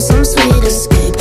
some sweet escape.